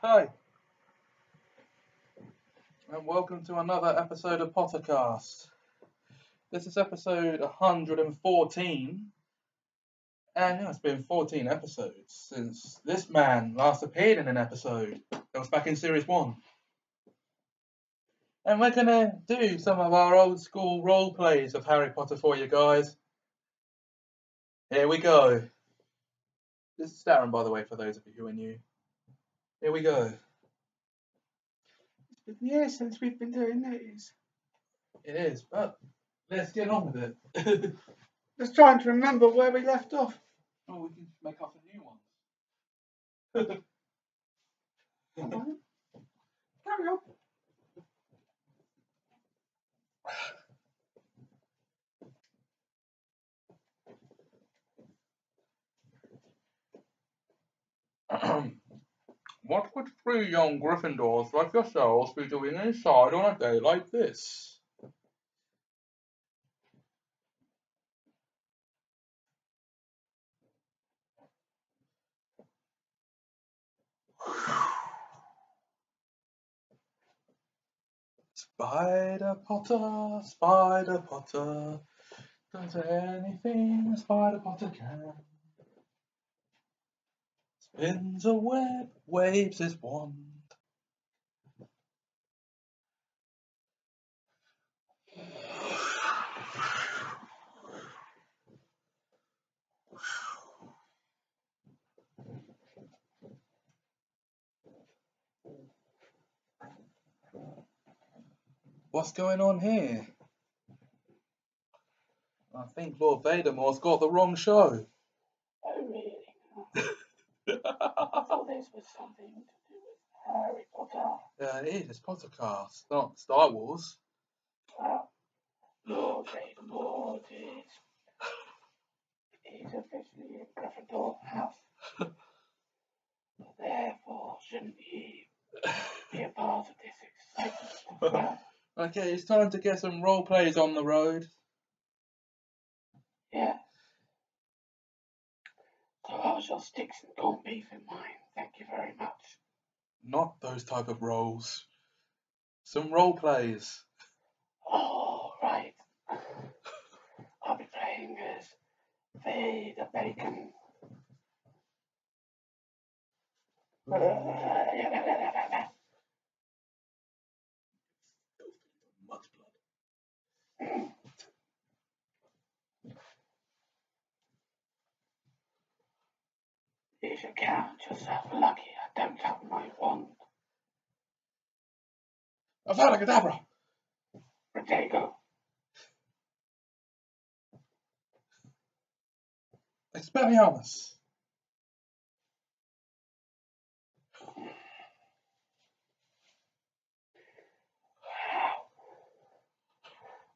Hi, and welcome to another episode of Pottercast. This is episode 114, and it's been 14 episodes since this man last appeared in an episode. That was back in series one. And we're gonna do some of our old school role plays of Harry Potter for you guys. Here we go. This is Daren, by the way, for those of you who are new. Here we go. It's been years since we've been doing these. It is, but let's get on with it. Just trying to remember where we left off. oh, we can make up a new one. Carry on. What would three young Gryffindors like yourselves be doing inside on a day like this? Spider Potter, Spider Potter, does anything Spider Potter can. Spins a web, waves his wand. What's going on here? I think Lord Vadermore's got the wrong show. Oh, really? I thought this was something to do with Harry Potter. Yeah, it is. It's Pottercast, not Star Wars. Well, Lord Voldemort is. He's officially a Gryffindor house. Therefore, shouldn't he be a part of this excitement? Okay, it's time to get some role plays on the road. yeah. So how's your sticks and corned beef in mind? Thank you very much. Not those type of roles. Some role plays. All oh, right. I'll be playing as Vader Bacon. You should count yourself lucky I don't have my wand. Avada Kedavra! Protego. Expelliarmus!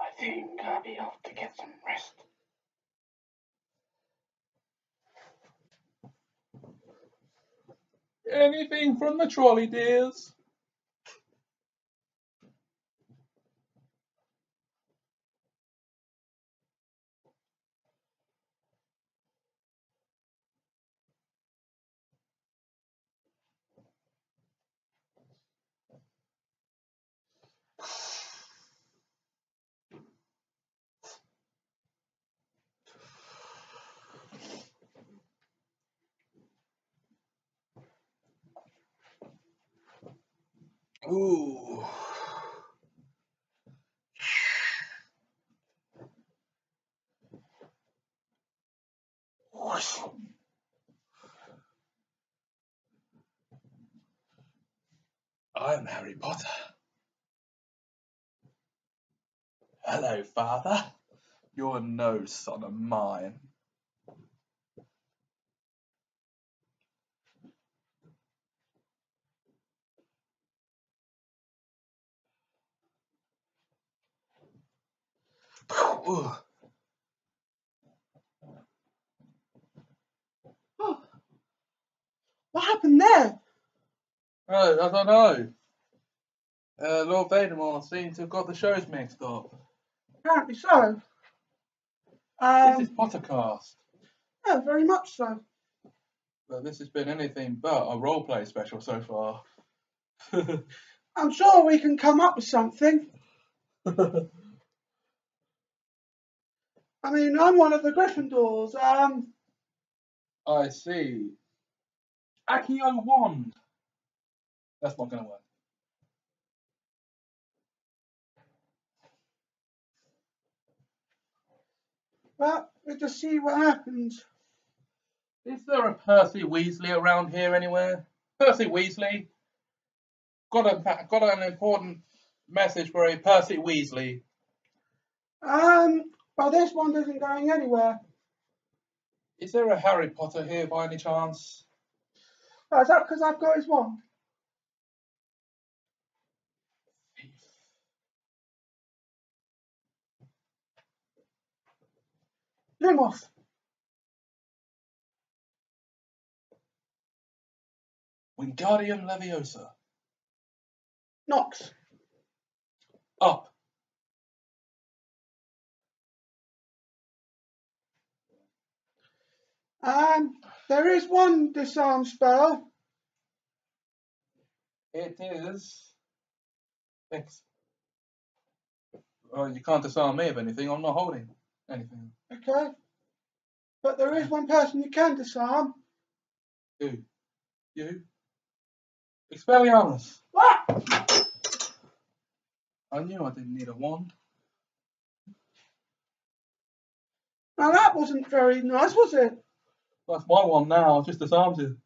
I think I'll be off to get some rest. Anything from the trolley, dears? Ooh. Whoosh. I'm Harry Potter. Hello, Father. You're no son of mine. Oh, what happened there? Oh, I don't know. Uh, Lord Vadermore seems to have got the shows mixed up. Apparently so. This Um, is Pottercast. yeah, very much so. Well, this has been anything but a roleplay special so far. I'm sure we can come up with something. I mean, I'm one of the Gryffindors. Um, I see. Accio wand. That's not going to work. well, we'll just see what happens. Is there a Percy Weasley around here anywhere? Percy Weasley? Got a got an important message for a Percy Weasley. Um, well, this one isn't going anywhere. Is there a Harry Potter here by any chance? Oh, is that because I've got his wand? Lumos. Wingardium Leviosa. Nox. Up. Um, there is one disarm spell. It is. Ex- oh, you can't disarm me of anything. I'm not holding anything. Okay. But there is one person you can disarm. Who? You? Expelliarmus. Ah! I knew I didn't need a wand. Now that wasn't very nice, was it? That's my one now. I've just disarmed you.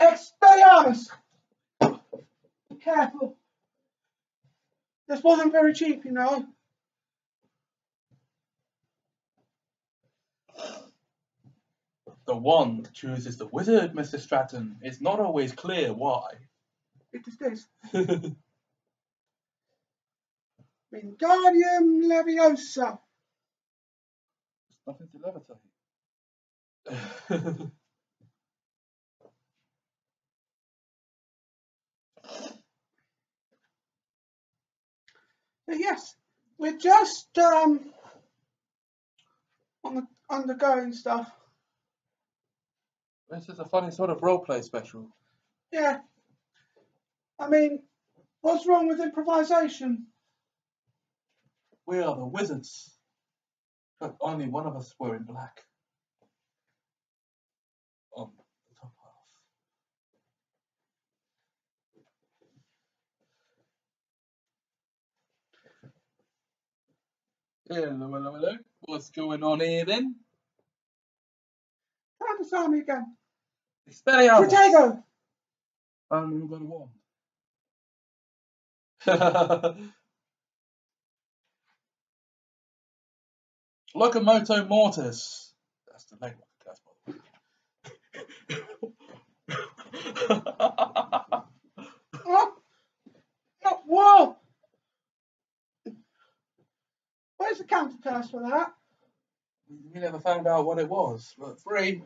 Expelliarmus! Be careful. This wasn't very cheap, you know. the wand chooses the wizard, Mr. Stratton. It's not always clear why. It is this. Wingardium Leviosa. Nothing to levitate. But yes, we're just um on the undergoing stuff. this is a funny sort of roleplay special. Yeah. I mean, what's wrong with improvisation? We are the wizards. But only one of us were in black. On the top half. Hello, hello, hello. What's going on here then? Try to disarm me again. Expelliarmus! Protego! Um, I haven't even got a wand. Locomotor Mortis. That's the name of the class, by the way. Oh, oh, whoa! Where's the counter curse for that? we never found out what it was, but free.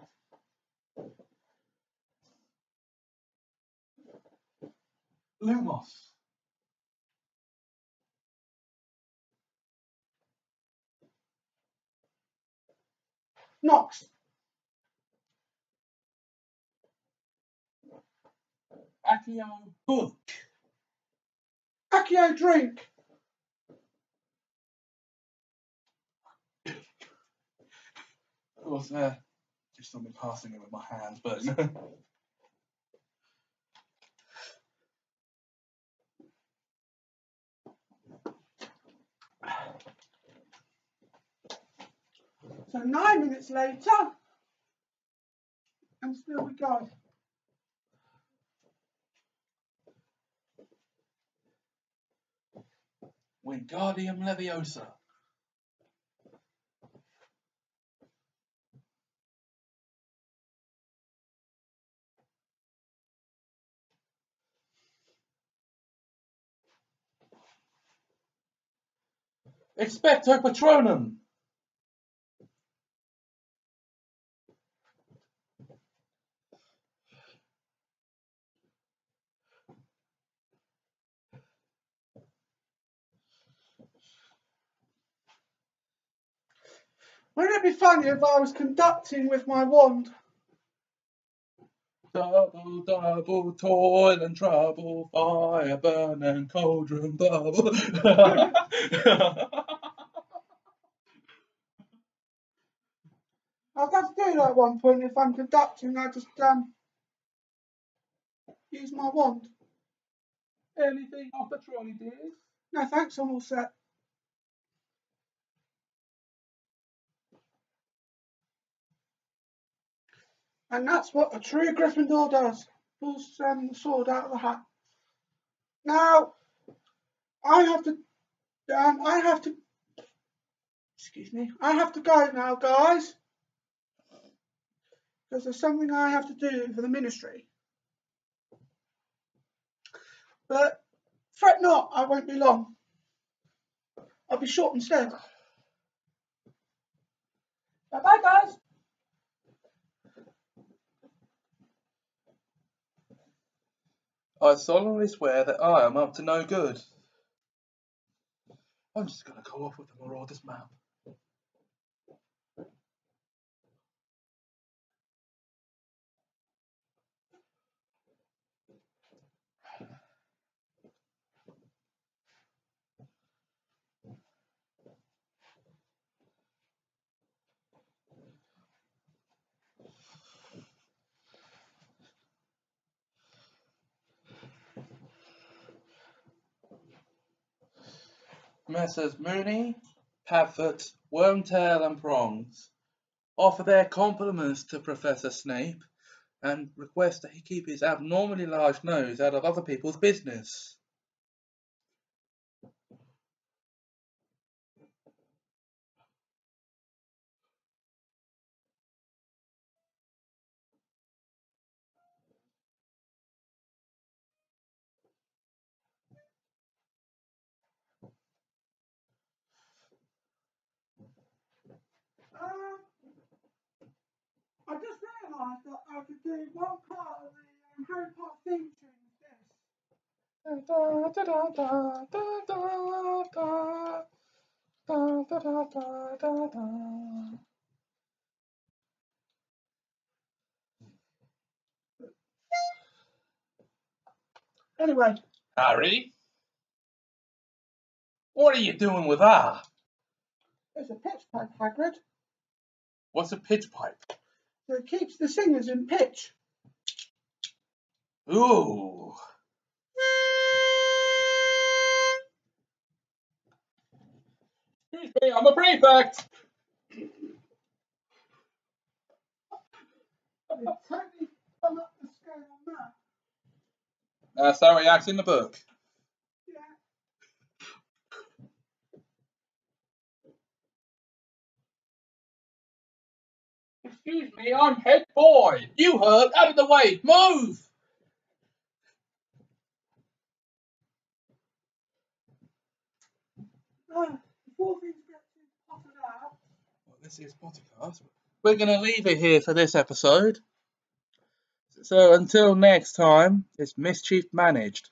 Lumos. Nox. Accio Book. Accio drink. Of course, uh, just me passing it with my hands, but So nine minutes later, and still we go. Wingardium Leviosa. Expecto Patronum. Wouldn't it be funny if I was conducting with my wand? Double, double, toil and trouble, fire burn and cauldron bubble. I've got to do that at one point if I'm conducting. I just um use my wand. Anything off the trolley, dears? No thanks, I'm all set. And that's what a true Gryffindor does. Pulls um, the sword out of the hat. Now, I have to, um, I have to, excuse me, I have to go now, guys. Because there's something I have to do for the ministry. But fret not, I won't be long. I'll be short instead. Bye bye, guys. I solemnly swear that I am up to no good. I'm just going to go off with the Marauders map. Messrs. Moony, Padfoot, Wormtail, and Prongs offer their compliments to Professor Snape and request that he keep his abnormally large nose out of other people's business. That I could do one part of the um, Harry Potter theme tune with this. Anyway, Harry? What are you doing with that? It's a pitch pipe, Hagrid. What's a pitch pipe? So it keeps the singers in pitch. Ooh. Excuse me, I'm a prefect. They've totally gone up the scale on that. That's how he acts in the book. Excuse me, I'm head boy. You heard? Out of the way. Move. Well, this is. We're going to leave it here for this episode. So until next time, it's mischief managed.